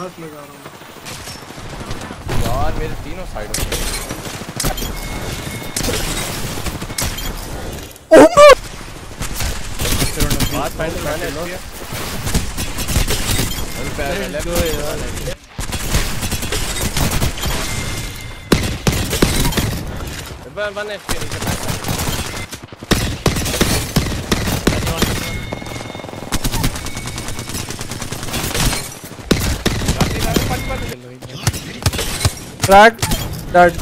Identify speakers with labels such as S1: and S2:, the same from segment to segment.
S1: बस जा रहा हूँ।
S2: यार मेरे तीनों साइडों से बात मैंने अभी left
S3: Crack. Dead.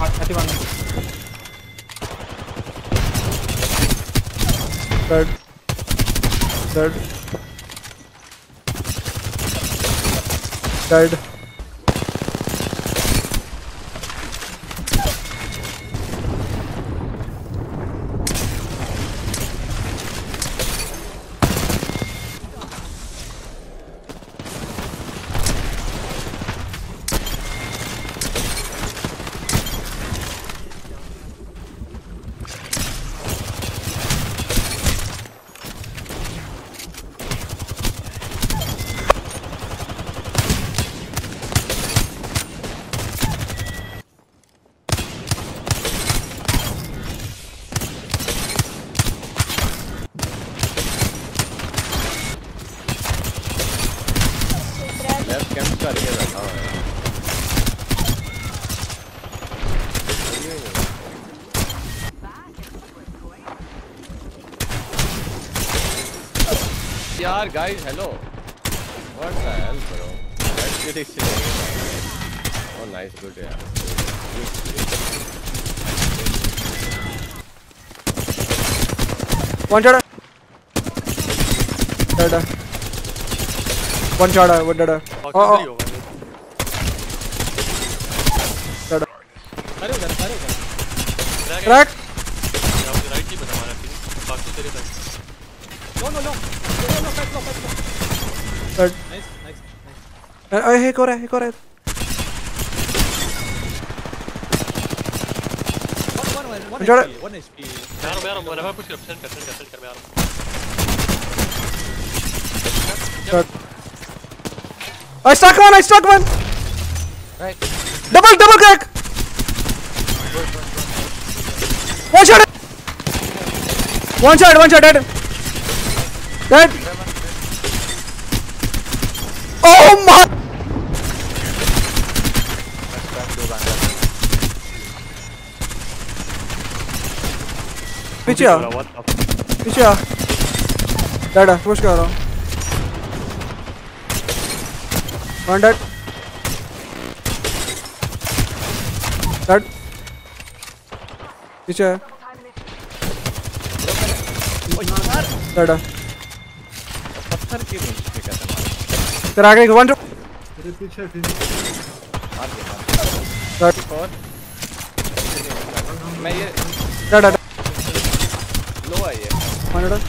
S3: Dead. Dead. Dead.
S2: camera's out of to right that Yeah, guys, hello. What the hell, bro? That's really silly. Oh, nice, good, yeah.
S3: One shot. Dead. One shot. One dead. Oh, oh. Dead.
S4: अरे उधर अरे उधर
S3: Crack.
S4: Right ही बना हमारा team बाकी तेरे side no no no no no no fight
S3: Dead.
S4: Nice nice
S3: अरे एक और है एक और है
S4: one one one
S3: Enjoy
S4: one HP मैं आ रहा हूँ मैं आ रहा हूँ मैं पुश कर सेंड कर सेंड कर सेंड कर मैं आ रहा
S3: Dead. I struck one. I struck one.
S2: Right
S3: Double double crack. One shot. One shot. One shot. Dead. Dead. Oh my. पीछे आ
S4: हूं व्हाट द
S3: पीछे आ डेड है पुश कर रहा हूँ वन डेड डेड पीछे है डेड है
S2: पत्थर की पे कैसे
S3: तेरा आगे वन
S1: तेरे पीछे फिनिश
S2: मार के मार
S3: डेड
S2: और मैं ये
S3: डेड डेड
S2: लो है। ये
S3: वन डेड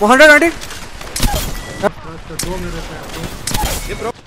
S3: 100 आंटी
S1: तो दो मेरे पे
S2: ये ब्रो